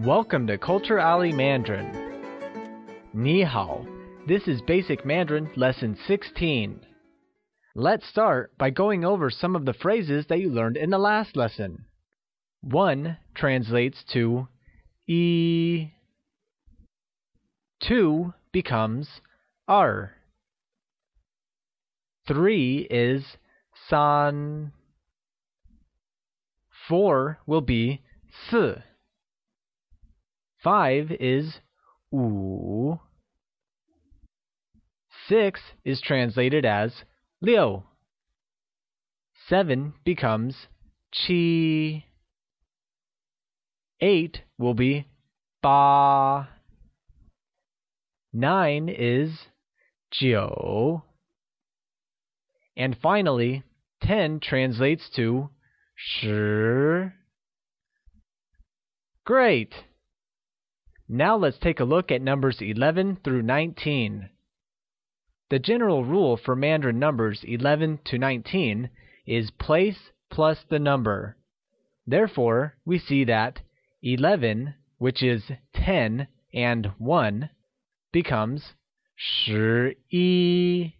Welcome to Culture Alley Mandarin. Ni hao. This is Basic Mandarin Lesson 16. Let's start by going over some of the phrases that you learned in the last lesson. One translates to e. Two becomes r. Three is san. Four will be si. Five is wu. Six is translated as liu. Seven becomes qi. Eight will be ba. Nine is jiu. And finally, ten translates to shi. Great! Now let's take a look at numbers 11 through 19. The general rule for Mandarin numbers 11 to 19 is place plus the number. Therefore, we see that 11, which is 10 and 1, becomes 11.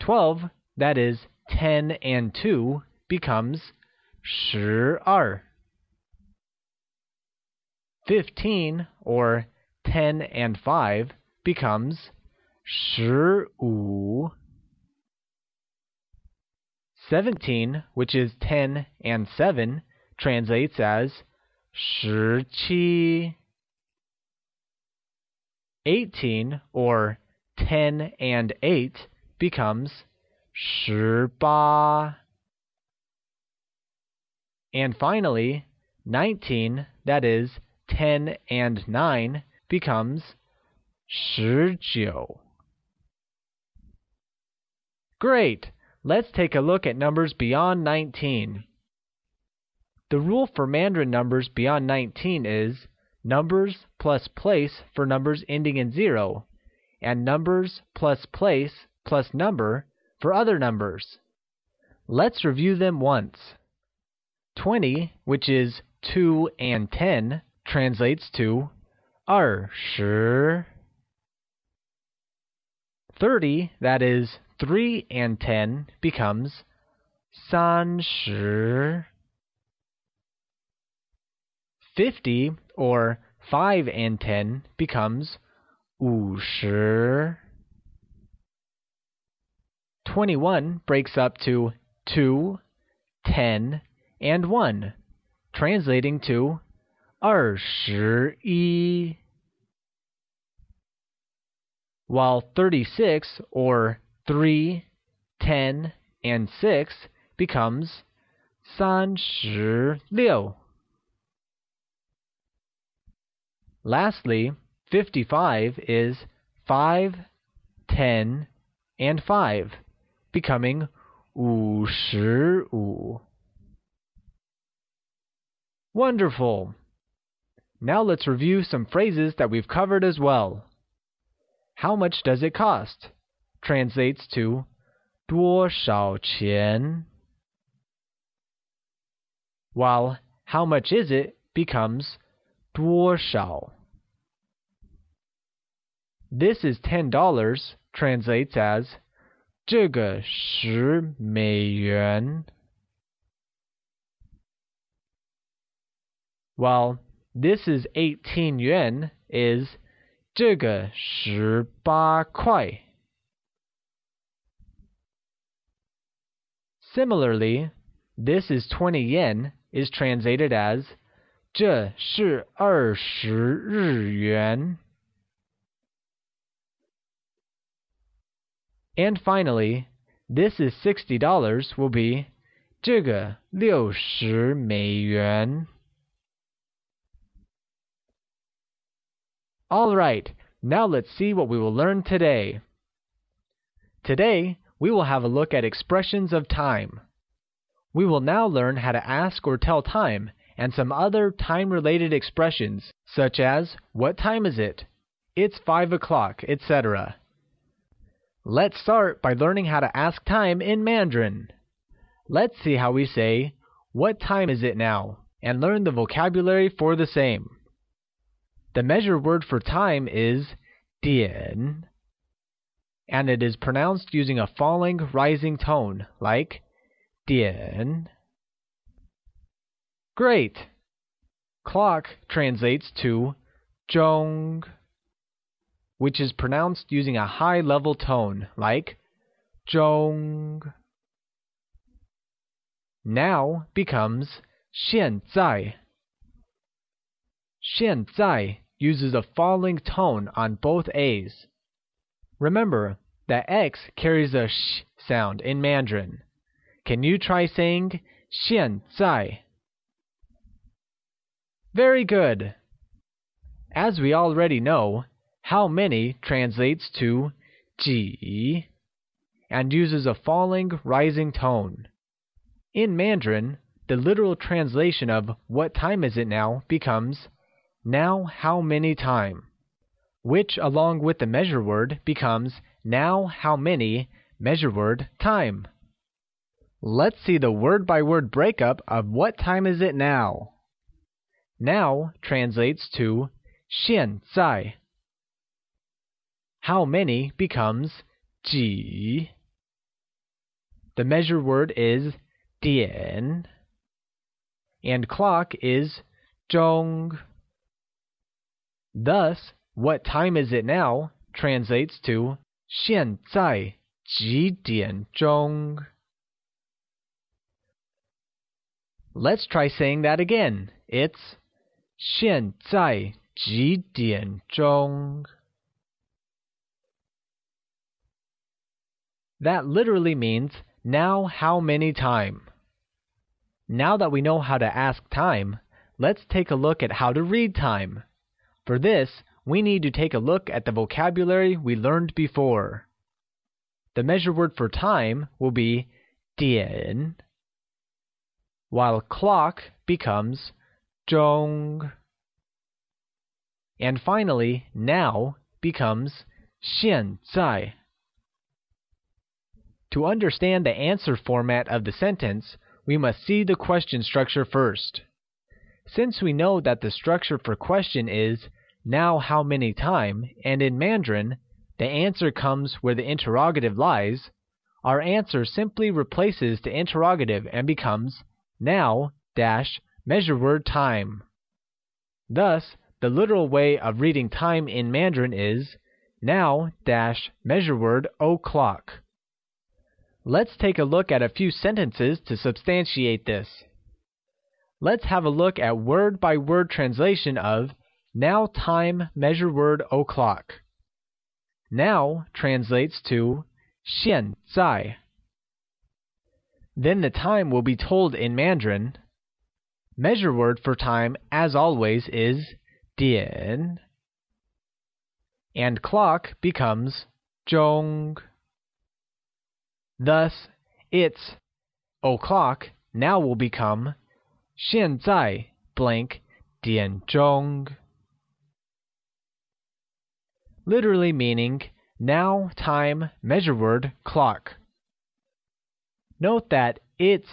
12, that is 10 and 2, becomes 12. 15 or 10 and 5 becomes 15. 17, which is 10 and 7, translates as 17. 18 or 10 and 8 becomes 18. And finally, 19, that is 10 and 9, becomes 十九. Great! Let's take a look at numbers beyond 19. The rule for Mandarin numbers beyond 19 is numbers plus place for numbers ending in 0, and numbers plus place plus number for other numbers. Let's review them once. 20, which is 2 and 10, translates to 二十. 30, that is 3 and 10, becomes 30. 50, or 5 and 10, becomes 50. 21 breaks up to 2, 10, and 1, translating to 二十一. While 36 or 3, 10, and 6 becomes 三十六. Lastly, 55 is 5, 10, and 5, becoming 五十五. Wonderful! Now let's review some phrases that we've covered as well. How much does it cost? Translates to 多少钱? While how much is it becomes 多少. This is $10 translates as 这个十美元. While this is 18 yuan is 这个十八块. Similarly, this is 20 yen is translated as 这是二十日元. And finally, this is $60 will be 这个六十美元. Alright, now let's see what we will learn today. Today, we will have a look at expressions of time. We will now learn how to ask or tell time and some other time-related expressions, such as what time is it? It's 5 o'clock, etc. Let's start by learning how to ask time in Mandarin. Let's see how we say, What time is it now? and learn the vocabulary for the same. The measure word for time is dian, and it is pronounced using a falling rising tone like dian. Great! Clock translates to zhong, which is pronounced using a high level tone like zhong. Now becomes 现在.现在 uses a falling tone on both A's. Remember that X carries a sh sound in Mandarin. Can you try saying 现在? Very good. As we already know, how many translates to ji and uses a falling rising tone. In Mandarin, the literal translation of what time is it now becomes now how many time, which along with the measure word becomes now how many measure word time. Let's see the word by word breakup of what time is it now. Now translates to 现在. How many becomes 几. The measure word is 点 and clock is 钟. Thus "What time is it now?" translates to "现在几点钟." Let's try saying that again. It's "现在几点钟." That literally means now how many time? Now that we know how to ask time, let's take a look at how to read time. For this, we need to take a look at the vocabulary we learned before. The measure word for time will be dian, while clock becomes zhong. And finally, now becomes 现在. To understand the answer format of the sentence, we must see the question structure first. Since we know that the structure for question is now how many time, and in Mandarin, the answer comes where the interrogative lies, our answer simply replaces the interrogative and becomes now dash measure word time. Thus, the literal way of reading time in Mandarin is now dash measure word o'clock. Let's take a look at a few sentences to substantiate this. Let's have a look at word by word translation of now time measure word o'clock. Now translates to 现在. Then the time will be told in Mandarin. Measure word for time, as always, is 点. And clock becomes 钟. Thus, its o'clock now will become 现在 blank 点钟 literally meaning now time measure word clock. Note that its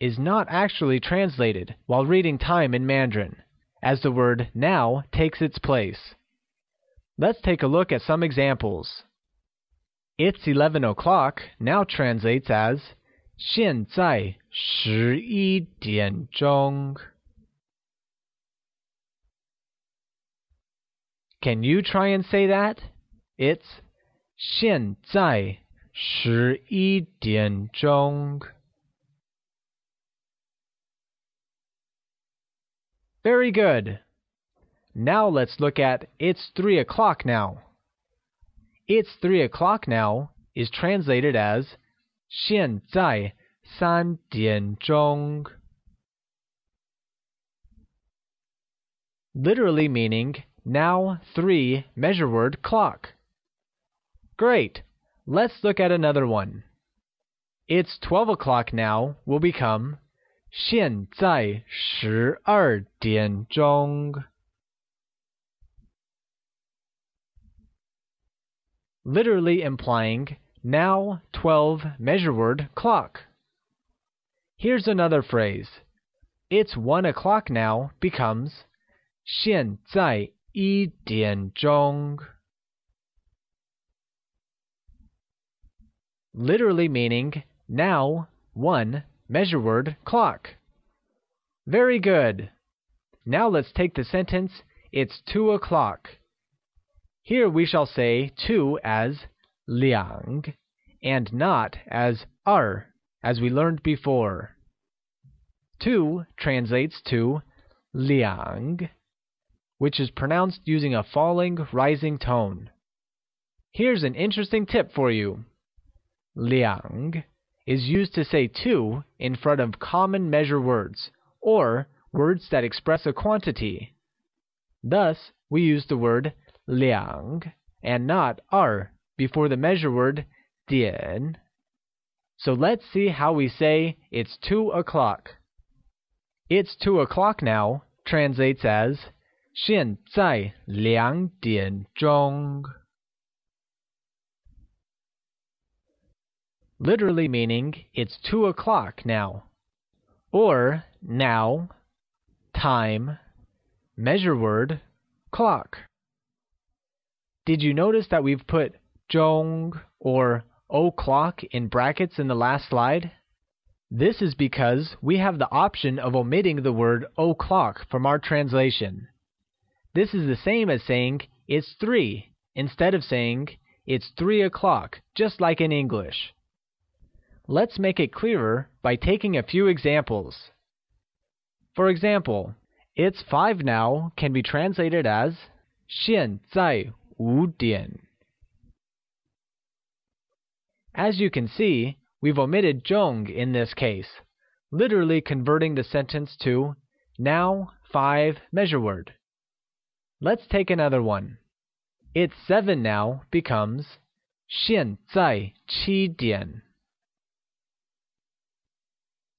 is not actually translated while reading time in Mandarin, as the word now takes its place. Let's take a look at some examples. It's 11 o'clock now translates as 现在十一点钟. Can you try and say that? It's 现在十一点钟. Very good. Now let's look at it's 3 o'clock now. It's three o'clock now is translated as 现在三点钟. Literally meaning now three measure word clock. Great. Let's look at another one. It's 12 o'clock now will become 现在十二点钟。literally implying now 12 measure word clock. Here's another phrase. it's one o'clock now becomes 现在 一点钟. Literally meaning now, one, measure word, clock. Very good. Now let's take the sentence, it's two o'clock. Here we shall say two as liang and not as er, as we learned before. Two translates to liang, which is pronounced using a falling, rising tone. Here's an interesting tip for you. Liang is used to say two in front of common measure words, or words that express a quantity. Thus, we use the word liang and not er before the measure word dian. So let's see how we say it's two o'clock. It's two o'clock now translates as 现在两点钟. Literally meaning it's two o'clock now. Or now, time, measure word, clock. Did you notice that we've put zhong or o'clock in brackets in the last slide? This is because we have the option of omitting the word o'clock from our translation. This is the same as saying it's 3 instead of saying it's 3 o'clock, just like in English. Let's make it clearer by taking a few examples. For example, it's 5 now can be translated as 现在五点. As you can see, we've omitted zhong in this case, literally converting the sentence to now 5 measure word. Let's take another one. It's 7 now becomes 现在七点.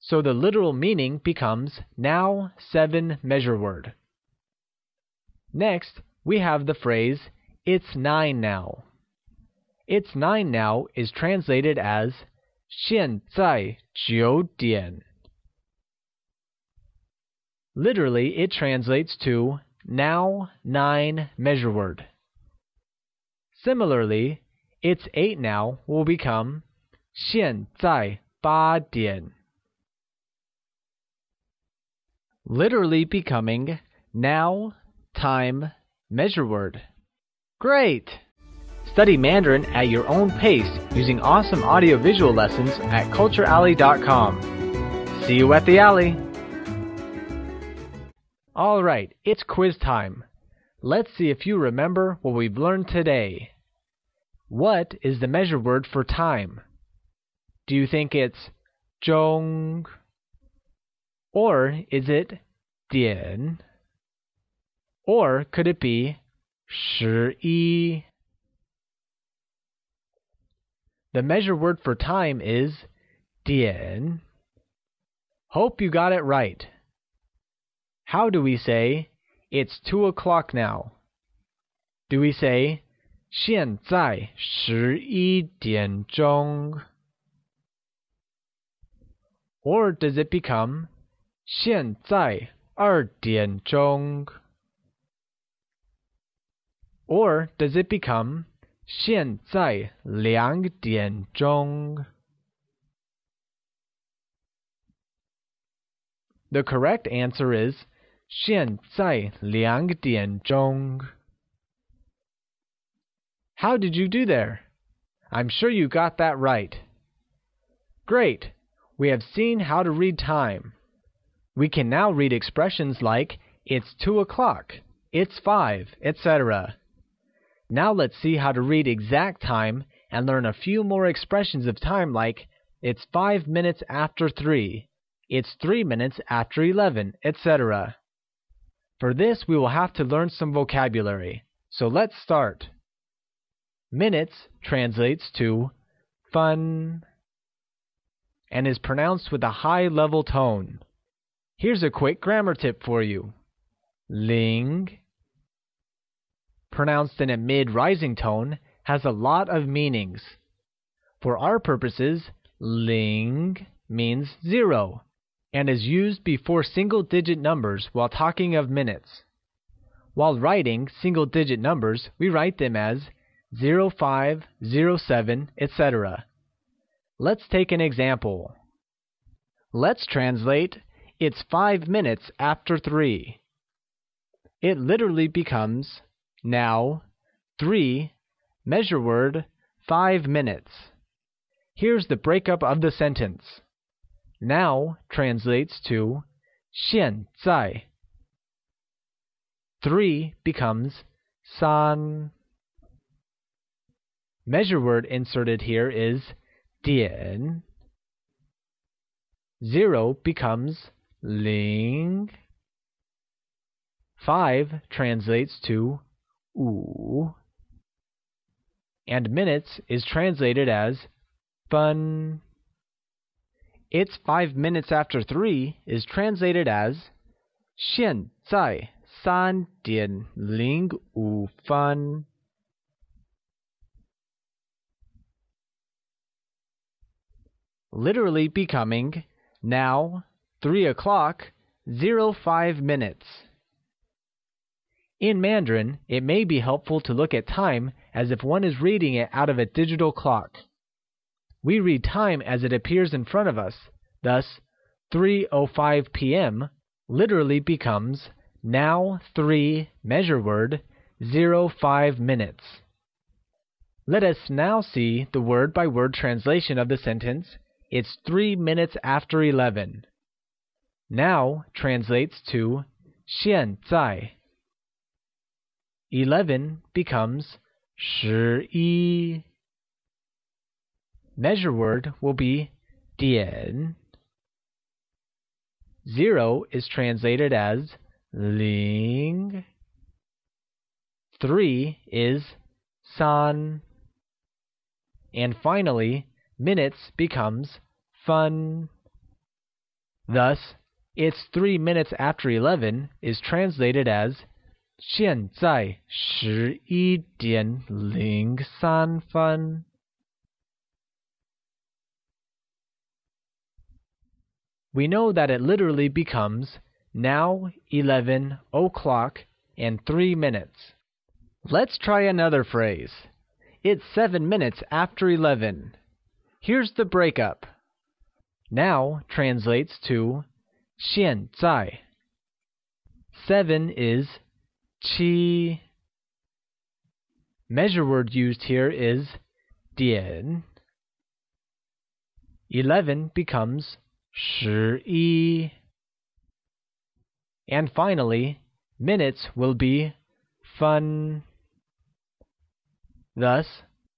So the literal meaning becomes now 7 measure word. Next, we have the phrase it's 9 now. It's 9 now is translated as 现在九点. Literally, it translates to now 9 measure word. Similarly, it's 8 now will become 现在八点 literally becoming now, time, measure word. Great! Study Mandarin at your own pace using awesome audiovisual lessons at culturealley.com. See you at the alley! Alright, it's quiz time. Let's see if you remember what we've learned today. What is the measure word for time? Do you think it's zhong? Or is it dian? Or could it be shi? The measure word for time is dian. Hope you got it right. How do we say it's two o'clock now? Do we say 现在十一点钟? Or does it become 现在二点钟 Or does it become 现在两点钟 The correct answer is 现在两点钟 How did you do there? I'm sure you got that right. Great! We have seen how to read time. We can now read expressions like it's 2 o'clock, it's 5, etc. Now let's see how to read exact time and learn a few more expressions of time like it's 5 minutes after 3, it's 3 minutes after 11, etc. For this, we will have to learn some vocabulary. So let's start. Minutes translates to fen and is pronounced with a high level tone. Here's a quick grammar tip for you. Ling, pronounced in a mid-rising tone, has a lot of meanings. For our purposes, ling means zero, and is used before single digit numbers while talking of minutes. While writing single digit numbers, we write them as 05, 07, etc. Let's take an example. Let's translate it's 5 minutes after 3. It literally becomes now 3 measure word 5 minutes. Here's the breakup of the sentence Now translates to 现在. 3 becomes san. Measure word inserted here is 点. 0 becomes ling. 5 translates to u. And minutes is translated as fun. "It's five minutes after three is translated as "Xian zai san dian ling wu fen." Literally becoming "Now, three o'clock, zero five minutes." In Mandarin it may be helpful to look at time as if one is reading it out of a digital clock We read time as it appears in front of us. Thus, 3:05 p.m. literally becomes now 3 measure word 05 minutes. Let us now see the word by word translation of the sentence it's 3 minutes after 11. Now translates to 现在 11 becomes 十一 measure word will be dian. Zero is translated as ling. Three is san. And finally, minutes becomes fen. Thus, it's three minutes after 11 is translated as 现在十一点零三分。We know that it literally becomes now 11 o'clock and 3 minutes. Let's try another phrase. It's 7 minutes after 11. Here's the breakup. Now translates to 现在. 7 is 七. Measure word used here is 点. 11 becomes 十一. And finally, minutes will be fen. Thus,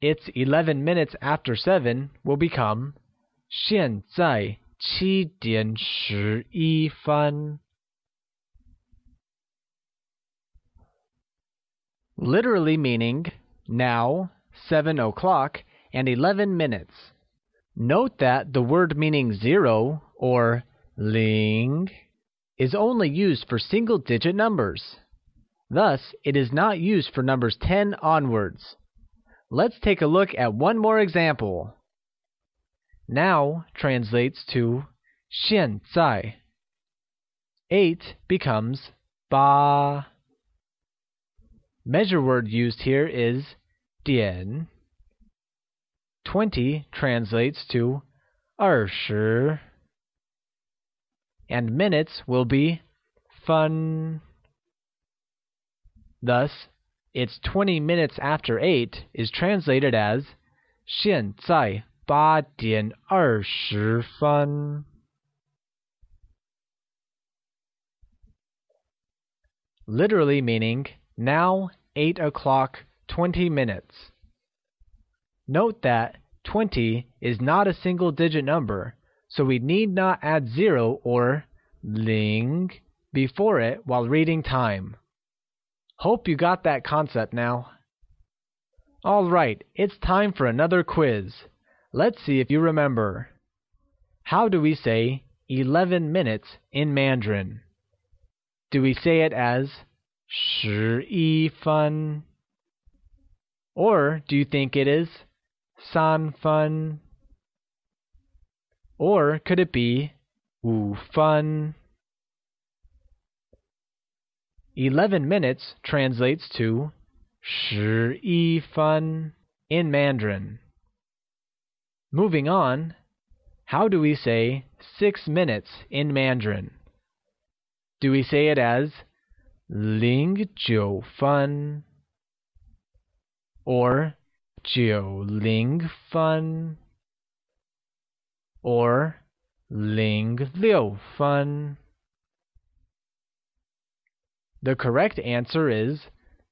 it's 11 minutes after 7 will become 现在七点十一分. Literally meaning now 7 o'clock and 11 minutes. Note that the word meaning zero or ling is only used for single digit numbers. Thus, it is not used for numbers 10 onwards. Let's take a look at one more example. Now translates to 现在. 8 becomes ba. Measure word used here is 点. 20 translates to 二十 and minutes will be fen. Thus, it's 20 minutes after 8 is translated as 现在八点二十分. Literally meaning now 8 o'clock 20 minutes. Note that 20 is not a single digit number so we need not add 0 or ling before it while reading time. Hope you got that concept now. Alright, it's time for another quiz. Let's see if you remember. How do we say 11 minutes in Mandarin? Do we say it as shi fen, Or do you think it is san fen? Or could it be wu fen? 11 minutes translates to 11 fen in Mandarin. Moving on, how do we say 6 minutes in Mandarin? Do we say it as ling jiu fen or jiu ling fen? or ling liu fen. The correct answer is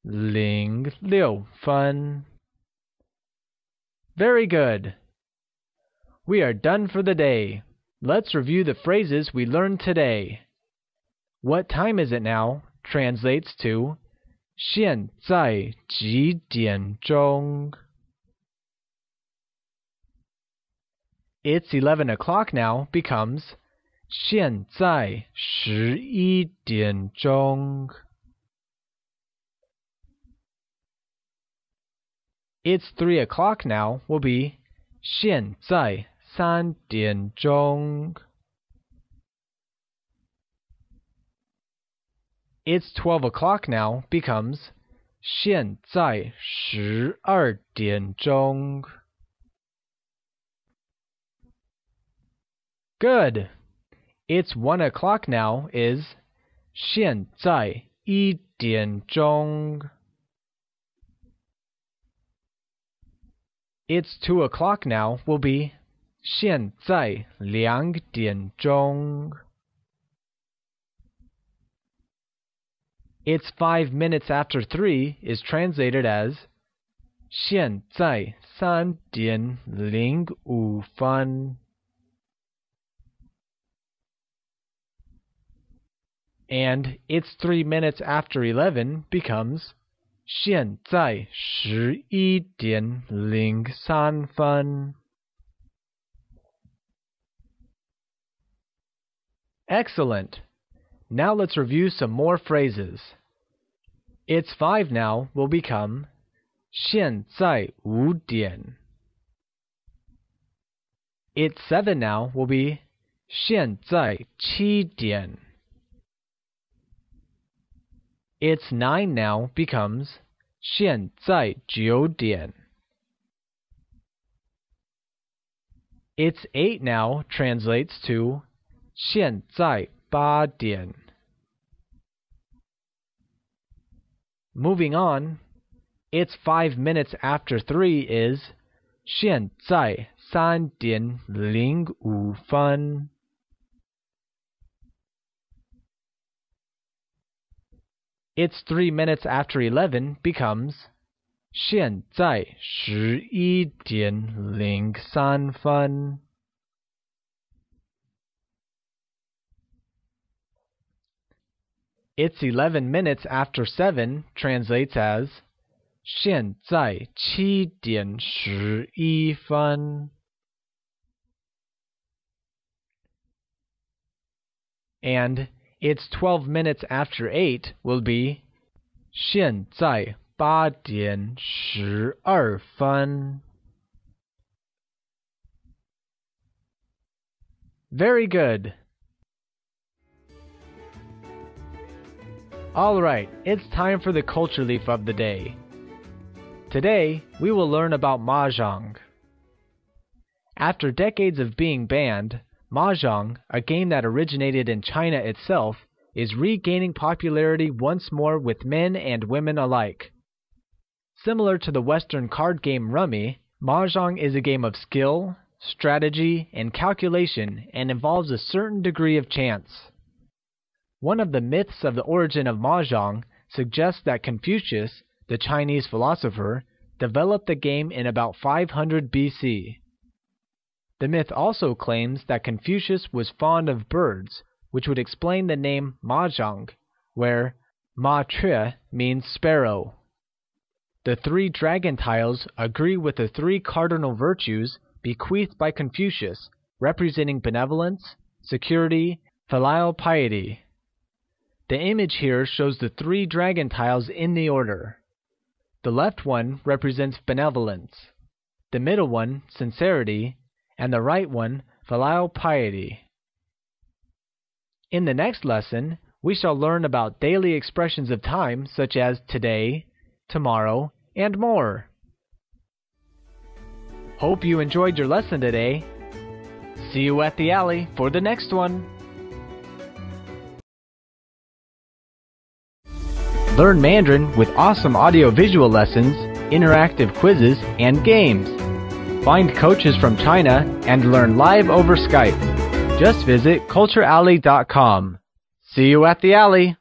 ling liu fen. Very good. We are done for the day. Let's review the phrases we learned today. What time is it now? translates to xian zai ji dian zhong. It's 11 o'clock now becomes 现在十一点钟。It's three o'clock now will be 现在三点钟。It's twelve o'clock now becomes 现在十二点钟。 Good. It's one o'clock now is 现在一点钟。It's two o'clock now will be 现在两点钟。It's five minutes after three is translated as 现在三点零五分。 and it's three minutes after eleven becomes 现在十一点零三分。Excellent. Now let's review some more phrases. It's five now will become 现在五点. It's seven now will be 现在七点. It's nine now becomes 现在九点. It's eight now translates to 现在八点. Moving on, it's five minutes after three is 现在三点零五分。 It's three minutes after eleven becomes 现在十一点零三分。It's eleven minutes after seven translates as 现在七点十一分。And it's 12 minutes after 8 will be 现在八点十二分. Very good. Alright, it's time for the culture leaf of the day. Today, we will learn about Mahjong. After decades of being banned, Mahjong, a game that originated in China itself, is regaining popularity once more with men and women alike. Similar to the Western card game Rummy, Mahjong is a game of skill, strategy, and calculation and involves a certain degree of chance. One of the myths of the origin of Mahjong suggests that Confucius, the Chinese philosopher, developed the game in about 500 BC. The myth also claims that Confucius was fond of birds, which would explain the name Mahjong, where Ma Tre means sparrow. The three dragon tiles agree with the three cardinal virtues bequeathed by Confucius, representing benevolence, security, filial piety. The image here shows the three dragon tiles in the order. The left one represents benevolence, the middle one sincerity, and the right one, filial piety. In the next lesson, we shall learn about daily expressions of time such as today, tomorrow, and more. Hope you enjoyed your lesson today. See you at the alley for the next one. Learn Mandarin with awesome audio-visual lessons, interactive quizzes, and games. Find coaches from China and learn live over Skype. Just visit culturealley.com. See you at the alley!